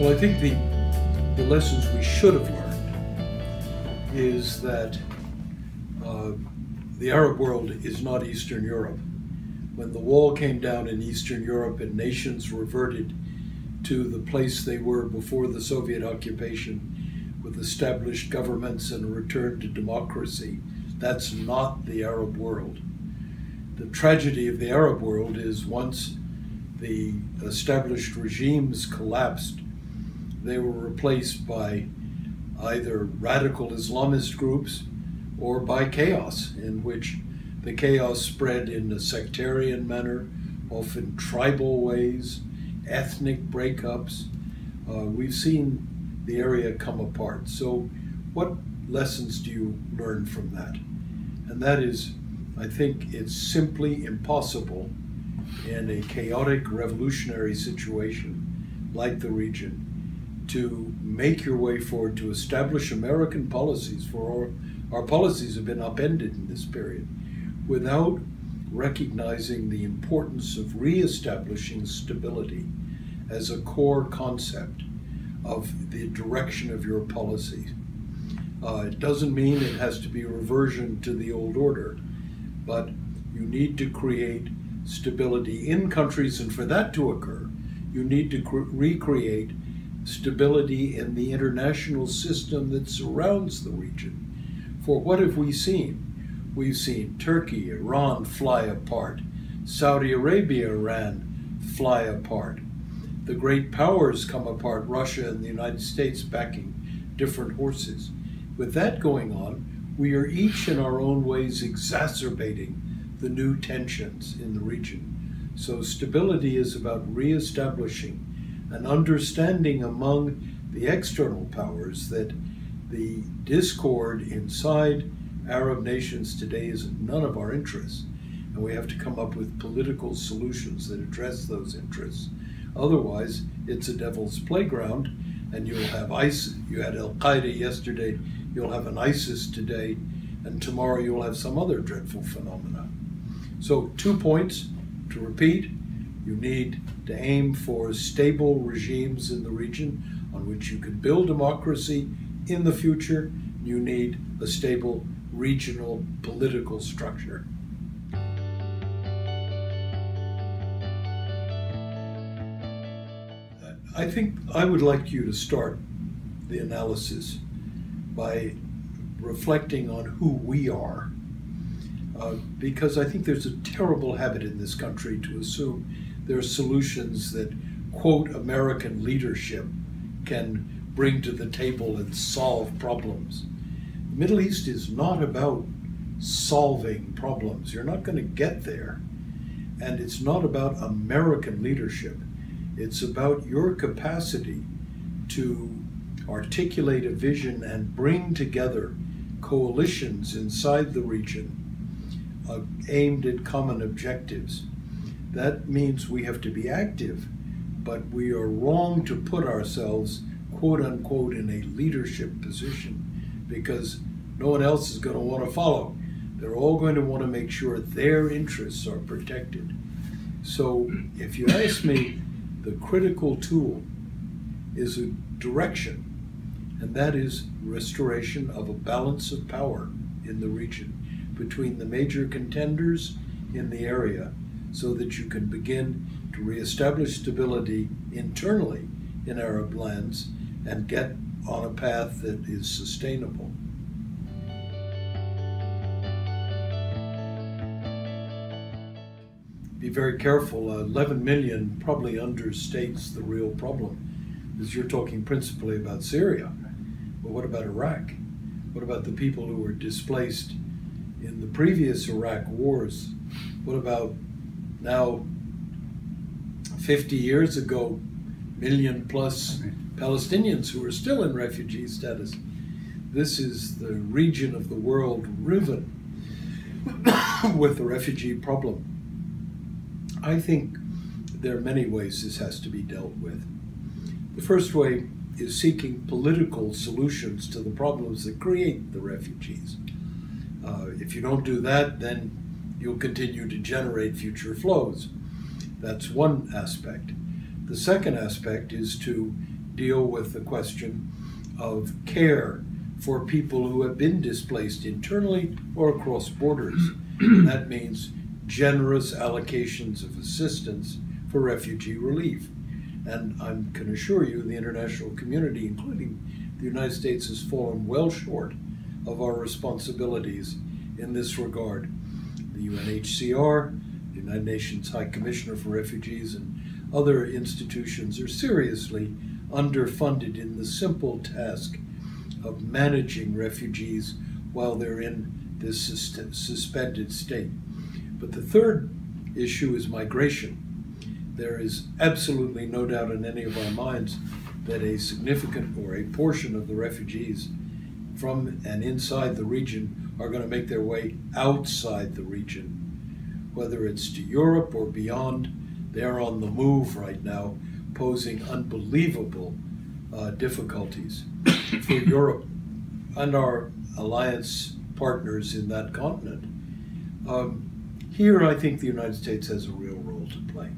Well, I think the, the lessons we should have learned is that uh, the Arab world is not Eastern Europe. When the wall came down in Eastern Europe and nations reverted to the place they were before the Soviet occupation with established governments and a return to democracy, that's not the Arab world. The tragedy of the Arab world is once the established regimes collapsed, they were replaced by either radical Islamist groups or by chaos, in which the chaos spread in a sectarian manner, often tribal ways, ethnic breakups. Uh, we've seen the area come apart. So, what lessons do you learn from that? And that is, I think it's simply impossible in a chaotic revolutionary situation like the region to make your way forward to establish American policies for our, our policies have been upended in this period without recognizing the importance of reestablishing stability as a core concept of the direction of your policy. Uh, it doesn't mean it has to be a reversion to the old order, but you need to create stability in countries, and for that to occur, you need to recreate stability in the international system that surrounds the region. For what have we seen? We've seen Turkey, Iran fly apart, Saudi Arabia, Iran fly apart. The great powers come apart, Russia and the United States backing different horses. With that going on, we are each in our own ways exacerbating the new tensions in the region. So stability is about reestablishing an understanding among the external powers that the discord inside Arab nations today is none of our interests. And we have to come up with political solutions that address those interests. Otherwise, it's a devil's playground, and you'll have ISIS. You had Al Qaeda yesterday, you'll have an ISIS today, and tomorrow you'll have some other dreadful phenomena. So, two points to repeat you need to aim for stable regimes in the region on which you can build democracy in the future. You need a stable regional political structure. I think I would like you to start the analysis by reflecting on who we are. Uh, because I think there's a terrible habit in this country to assume there are solutions that, quote, American leadership can bring to the table and solve problems. The Middle East is not about solving problems. You're not going to get there. And it's not about American leadership. It's about your capacity to articulate a vision and bring together coalitions inside the region uh, aimed at common objectives that means we have to be active, but we are wrong to put ourselves, quote unquote, in a leadership position because no one else is going to want to follow. They're all going to want to make sure their interests are protected. So, if you ask me, the critical tool is a direction, and that is restoration of a balance of power in the region between the major contenders in the area so that you can begin to reestablish stability internally in Arab lands and get on a path that is sustainable. Be very careful. Uh, 11 million probably understates the real problem, because you're talking principally about Syria. But what about Iraq? What about the people who were displaced in the previous Iraq wars? What about now 50 years ago, million plus Palestinians who are still in refugee status. This is the region of the world riven with the refugee problem. I think there are many ways this has to be dealt with. The first way is seeking political solutions to the problems that create the refugees. Uh, if you don't do that, then you'll continue to generate future flows. That's one aspect. The second aspect is to deal with the question of care for people who have been displaced internally or across borders. that means generous allocations of assistance for refugee relief. And I can assure you the international community, including the United States, has fallen well short of our responsibilities in this regard. The UNHCR, the United Nations High Commissioner for Refugees, and other institutions are seriously underfunded in the simple task of managing refugees while they're in this suspended state. But the third issue is migration. There is absolutely no doubt in any of our minds that a significant or a portion of the refugees from and inside the region are going to make their way outside the region, whether it's to Europe or beyond. They're on the move right now, posing unbelievable uh, difficulties for Europe and our alliance partners in that continent. Um, here, I think the United States has a real role to play.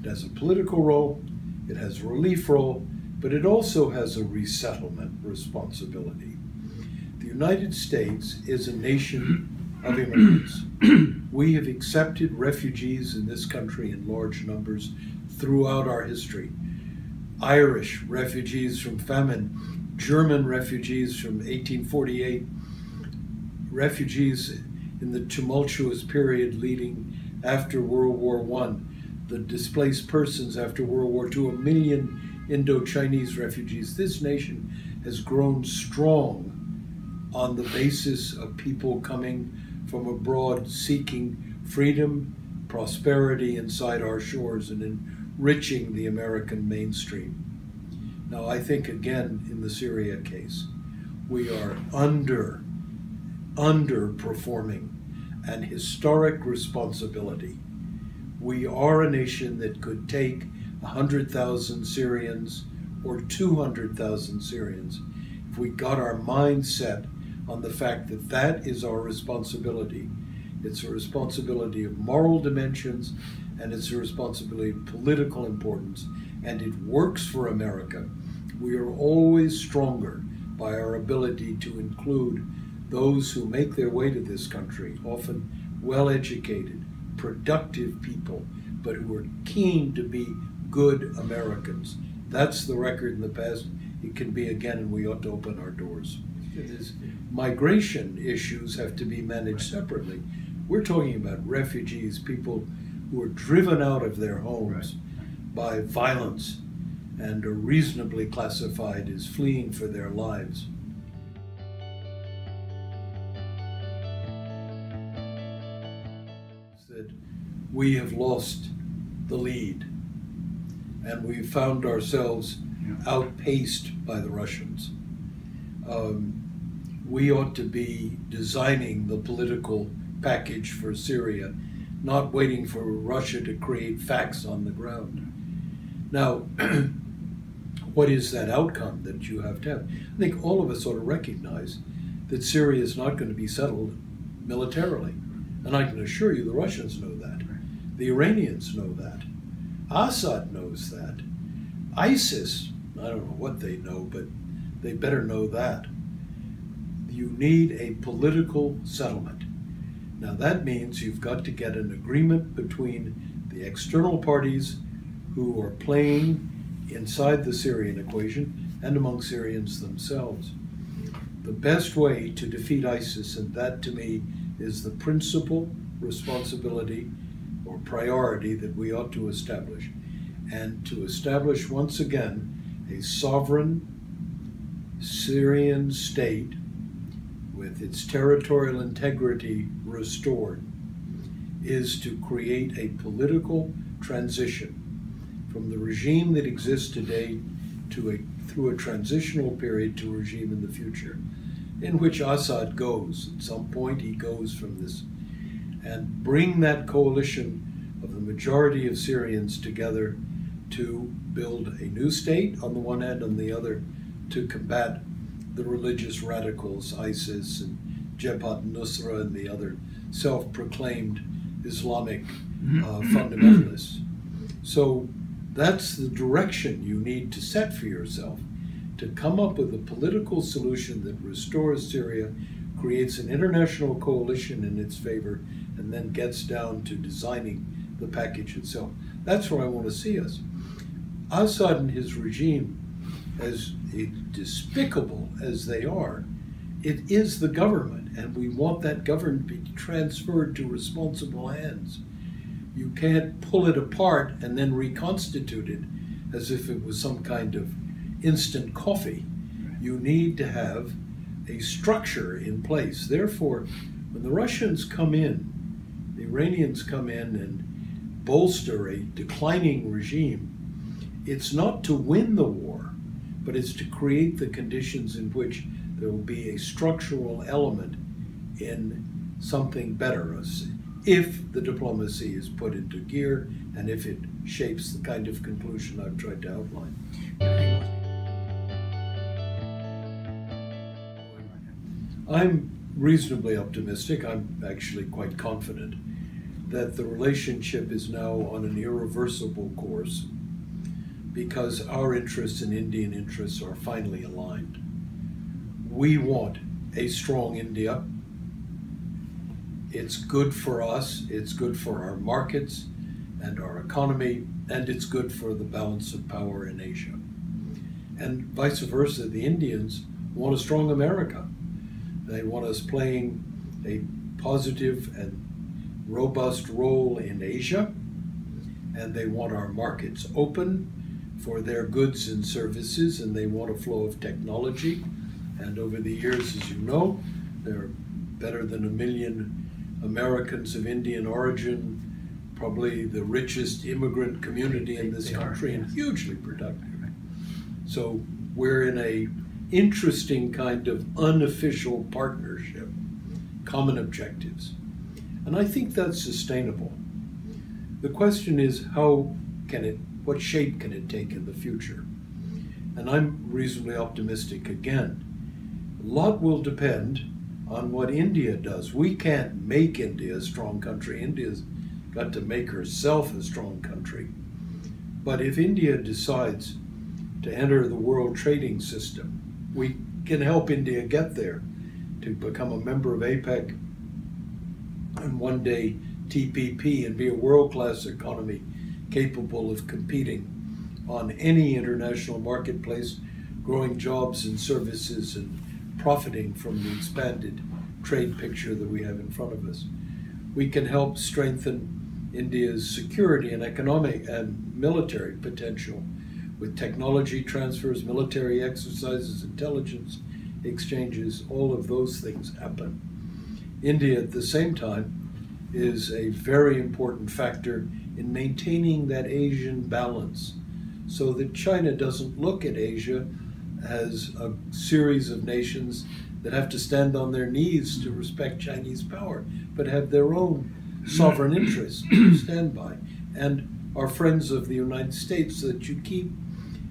It has a political role, it has a relief role, but it also has a resettlement responsibility. The United States is a nation of immigrants. we have accepted refugees in this country in large numbers throughout our history. Irish refugees from famine, German refugees from 1848, refugees in the tumultuous period leading after World War I, the displaced persons after World War II, a million Indo-Chinese refugees. This nation has grown strong on the basis of people coming from abroad seeking freedom, prosperity inside our shores and enriching the American mainstream. Now, I think again in the Syria case, we are under, underperforming an historic responsibility. We are a nation that could take 100,000 Syrians or 200,000 Syrians if we got our mind set on the fact that that is our responsibility. It's a responsibility of moral dimensions and it's a responsibility of political importance, and it works for America. We are always stronger by our ability to include those who make their way to this country, often well educated, productive people, but who are keen to be good Americans. That's the record in the past. It can be again, and we ought to open our doors migration issues have to be managed separately. We're talking about refugees, people who are driven out of their homes by violence and are reasonably classified as fleeing for their lives. That we have lost the lead and we've found ourselves outpaced by the Russians. Um, we ought to be designing the political package for Syria, not waiting for Russia to create facts on the ground. Now, what is that outcome that you have to have? I think all of us ought to recognize that Syria is not going to be settled militarily. And I can assure you the Russians know that. The Iranians know that. Assad knows that. ISIS, I don't know what they know, but they better know that you need a political settlement. Now that means you've got to get an agreement between the external parties who are playing inside the Syrian equation and among Syrians themselves. The best way to defeat ISIS, and that to me is the principal responsibility or priority that we ought to establish, and to establish once again a sovereign Syrian state with its territorial integrity restored is to create a political transition from the regime that exists today to a through a transitional period to a regime in the future in which Assad goes. At some point he goes from this and bring that coalition of the majority of Syrians together to build a new state on the one hand, on the other to combat the religious radicals, ISIS and Jabhat Nusra and the other self-proclaimed Islamic uh, mm-hmm. fundamentalists. So That's the direction you need to set for yourself to come up with a political solution that restores Syria, creates an international coalition in its favor, and then gets down to designing the package itself. That's where I want to see us. Assad and his regime, as despicable as they are, it is the government, and we want that government to be transferred to responsible hands. You can't pull it apart and then reconstitute it as if it was some kind of instant coffee. You need to have a structure in place. Therefore, when the Russians come in, the Iranians come in and bolster a declining regime, it's not to win the war, but it's to create the conditions in which there will be a structural element in something better if the diplomacy is put into gear and if it shapes the kind of conclusion I've tried to outline. I'm reasonably optimistic. I'm actually quite confident that the relationship is now on an irreversible course because our interests and Indian interests are finally aligned. We want a strong India. It's good for us, it's good for our markets and our economy, and it's good for the balance of power in Asia. And vice versa, the Indians want a strong America. They want us playing a positive and robust role in Asia, and they want our markets open for their goods and services, and they want a flow of technology. And over the years, as you know, there are better than a million Americans of Indian origin, probably the richest immigrant community in this country, and hugely productive. So we're in a interesting kind of unofficial partnership, common objectives. And I think that's sustainable. The question is how can it what shape can it take in the future? And I'm reasonably optimistic again. A lot will depend on what India does. We can't make India a strong country. India's got to make herself a strong country. But if India decides to enter the world trading system, we can help India get there to become a member of APEC and one day TPP and be a world class economy capable of competing on any international marketplace, growing jobs and services and profiting from the expanded trade picture that we have in front of us. We can help strengthen India's security and economic and military potential with technology transfers, military exercises, intelligence exchanges, all of those things happen. India, at the same time, is a very important factor in maintaining that Asian balance so that China doesn't look at Asia as a series of nations that have to stand on their knees to respect Chinese power, but have their own sovereign interests to stand by, and are friends of the United States so that you keep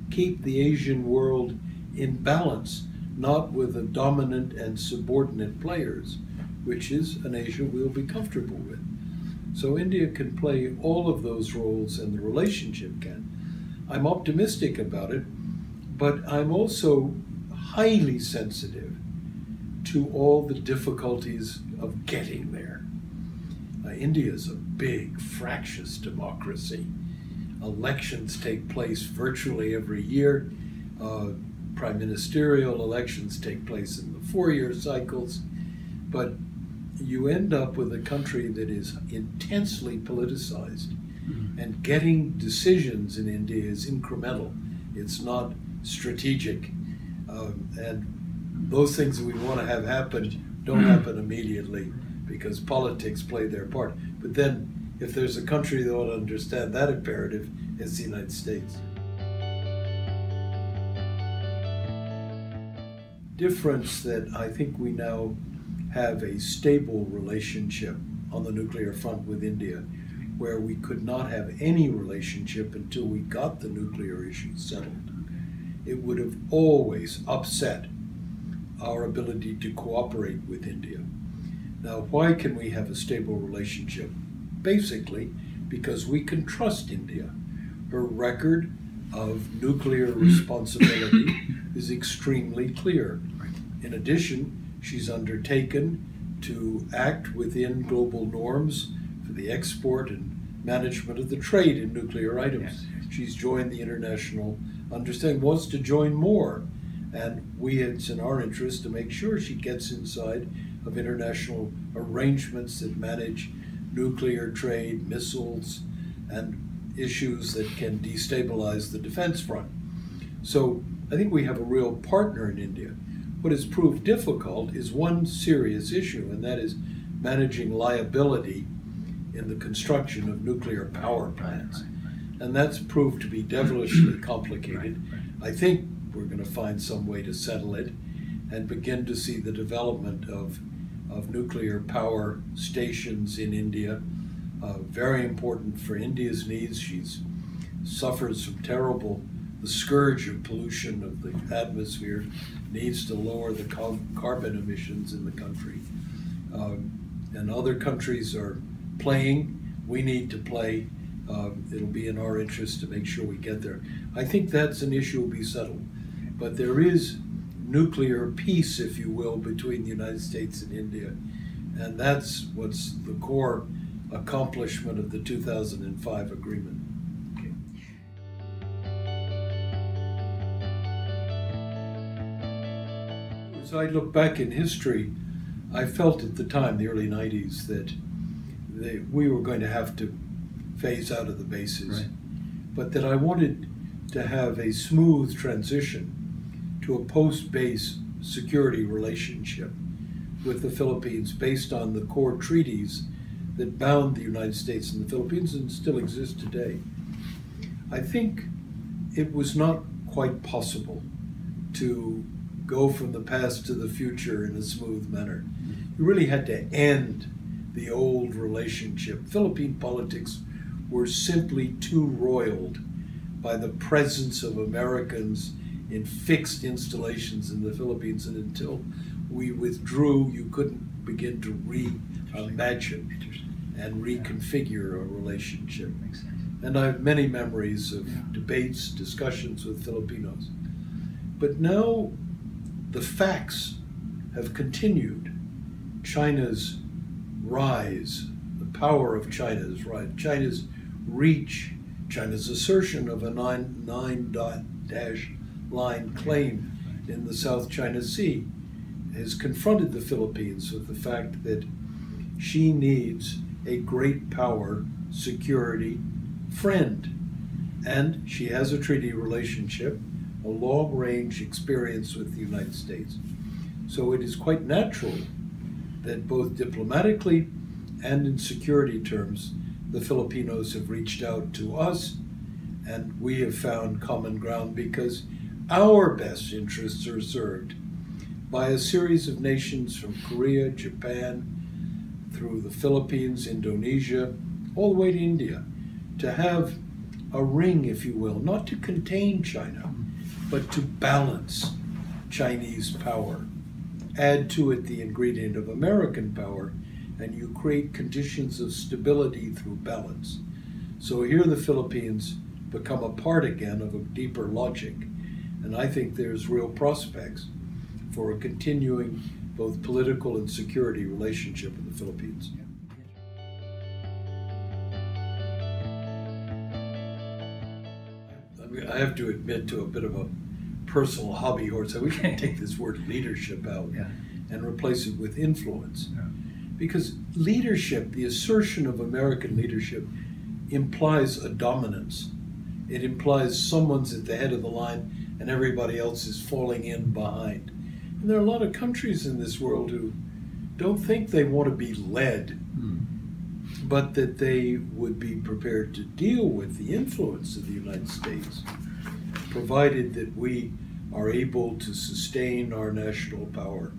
keep the Asian world in balance, not with the dominant and subordinate players, which is an Asia we'll be comfortable with. So India can play all of those roles and the relationship can. I'm optimistic about it, but I'm also highly sensitive to all the difficulties of getting there. Uh, India is a big, fractious democracy. Elections take place virtually every year. Uh, prime ministerial elections take place in the four year cycles. But you end up with a country that is intensely politicized, mm-hmm. and getting decisions in India is incremental. It's not strategic, um, and those things that we want to have happen don't mm-hmm. happen immediately because politics play their part. But then, if there's a country that will understand that imperative, it's the United States. Difference that I think we now have a stable relationship on the nuclear front with India, where we could not have any relationship until we got the nuclear issue settled. It would have always upset our ability to cooperate with India. Now, why can we have a stable relationship? Basically, because we can trust India. her record of nuclear responsibility is extremely clear. In addition, she's undertaken to act within global norms for the export and management of the trade in nuclear items. Yes. She's joined the international understanding, wants to join more. And we, it's in our interest to make sure she gets inside of international arrangements that manage nuclear trade, missiles, and issues that can destabilize the defense front. So I think we have a real partner in India. What has proved difficult is one serious issue, and that is managing liability in the construction of nuclear power plants. And that's proved to be devilishly complicated. I think we're going to find some way to settle it and begin to see the development of, of nuclear power stations in India. Uh, very important for India's needs. She's suffers from terrible, the scourge of pollution of the atmosphere, needs to lower the carbon emissions in the country. Um, and other countries are playing. We need to play. Um, it'll be in our interest to make sure we get there. I think that's an issue will be settled. But there is nuclear peace, if you will, between the United States and India. And that's what's the core accomplishment of the 2005 agreement. As I look back in history, I felt at the time, the early 90s, that they, we were going to have to phase out of the bases, right. but that I wanted to have a smooth transition to a post base security relationship with the Philippines based on the core treaties that bound the United States and the Philippines and still exist today. I think it was not quite possible to go from the past to the future in a smooth manner. You really had to end the old relationship. Philippine politics were simply too roiled by the presence of Americans in fixed installations in the Philippines, and until we withdrew, you couldn't begin to reimagine and reconfigure a relationship. And I have many memories of yeah. debates, discussions with Filipinos. But now the facts have continued. China's rise, the power of China's rise, China's reach, China's assertion of a nine, nine dot dash line claim in the South China Sea has confronted the Philippines with the fact that she needs a great power security friend. And she has a treaty relationship, a long range experience with the United States. So it is quite natural that both diplomatically and in security terms, the Filipinos have reached out to us and we have found common ground because our best interests are served by a series of nations from Korea, Japan, through the Philippines, Indonesia, all the way to India, to have a ring, if you will, not to contain China, but to balance Chinese power add to it the ingredient of American power, and you create conditions of stability through balance. So here the Philippines become a part again of a deeper logic, and I think there's real prospects for a continuing both political and security relationship in the Philippines. I have to admit to a bit of a personal hobby horse. So we can take this word leadership out yeah. and replace it with influence. Yeah. Because leadership, the assertion of American leadership, implies a dominance. It implies someone's at the head of the line and everybody else is falling in behind. And there are a lot of countries in this world who don't think they want to be led, mm. but that they would be prepared to deal with the influence of the United States provided that we are able to sustain our national power,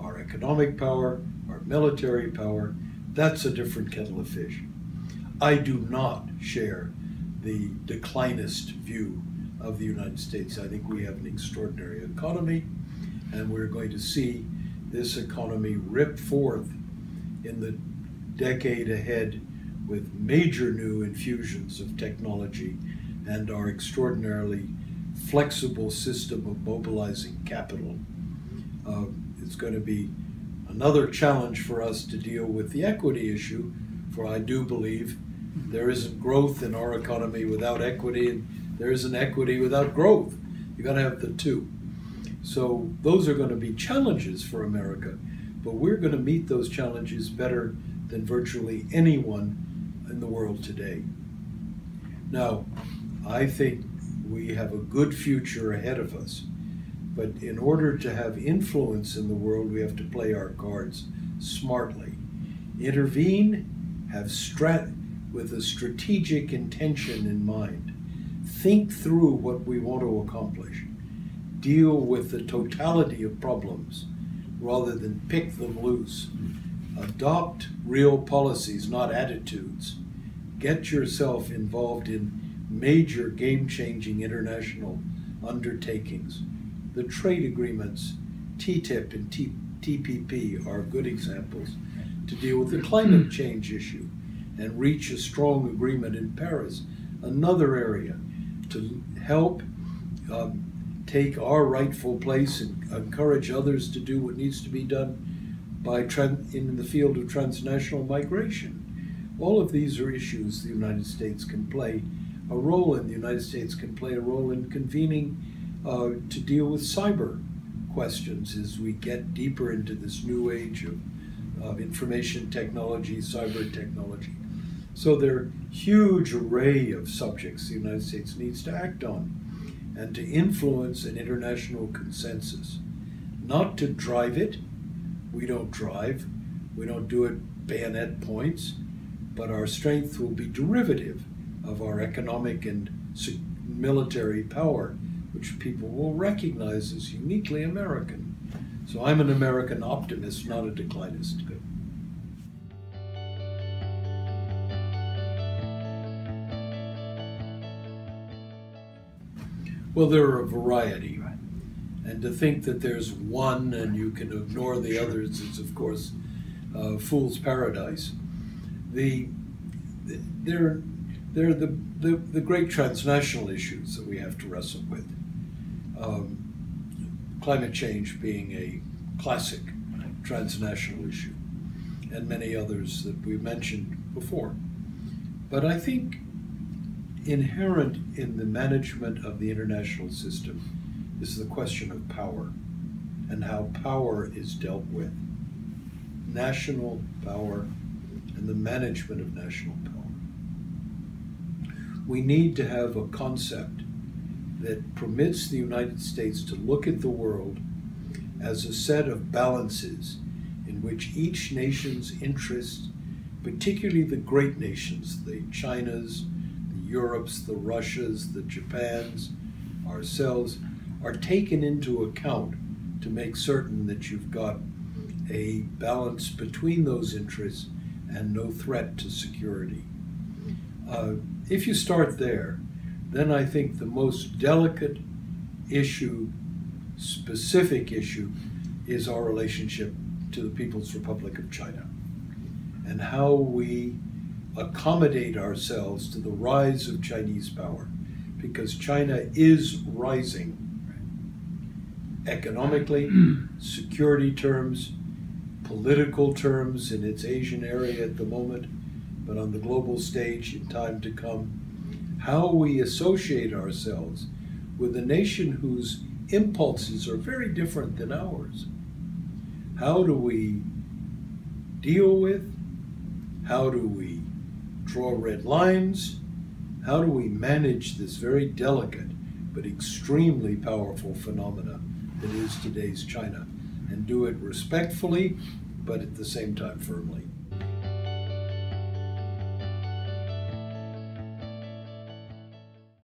our economic power, our military power. That's a different kettle of fish. I do not share the declinist view of the United States. I think we have an extraordinary economy, and we're going to see this economy rip forth in the decade ahead with major new infusions of technology and our extraordinarily flexible system of mobilizing capital. Uh, it's going to be another challenge for us to deal with the equity issue, for I do believe there isn't growth in our economy without equity, and there isn't equity without growth. You've got to have the two. So those are going to be challenges for America, but we're going to meet those challenges better than virtually anyone in the world today. Now, I think we have a good future ahead of us, but in order to have influence in the world, we have to play our cards smartly. Intervene, have strat with a strategic intention in mind. Think through what we want to accomplish. Deal with the totality of problems rather than pick them loose. Adopt real policies, not attitudes. Get yourself involved in major game changing international undertakings. The trade agreements, TTIP and TPP, are good examples to deal with the climate change issue and reach a strong agreement in Paris. Another area to help um, take our rightful place and encourage others to do what needs to be done by in the field of transnational migration. All of these are issues the United States can play a role in. The United States can play a role in convening uh, to deal with cyber questions as we get deeper into this new age of, information technology, cyber technology. So there are huge array of subjects the United States needs to act on and to influence an international consensus. Not to drive it. We don't drive. We don't do it bayonet points. But our strength will be derivative of our economic and military power, which people will recognize as uniquely American. So I'm an American optimist, not a declinist. Well, there are a variety. And to think that there's one and you can ignore the others is, of course, uh, fool's paradise. The, the there, there are the, the, the, great transnational issues that we have to wrestle with. Um, climate change being a classic transnational issue, and many others that we've mentioned before. But I think inherent in the management of the international system is the question of power and how power is dealt with. National power and the management of national power. We need to have a concept that permits the United States to look at the world as a set of balances in which each nation's interests, particularly the great nations, the Chinas, the Europe's, the Russias, the Japans, ourselves, are taken into account to make certain that you've got a balance between those interests and no threat to security. Uh, if you start there, then I think the most delicate issue, specific issue, is our relationship to the People's Republic of China and how we accommodate ourselves to the rise of Chinese power because China is rising economically, security terms, political terms in its Asian area at the moment, but on the global stage in time to come. How we associate ourselves with a nation whose impulses are very different than ours. How do we deal with? How do we draw red lines? How do we manage this very delicate but extremely powerful phenomena that is today's China and do it respectfully but at the same time firmly?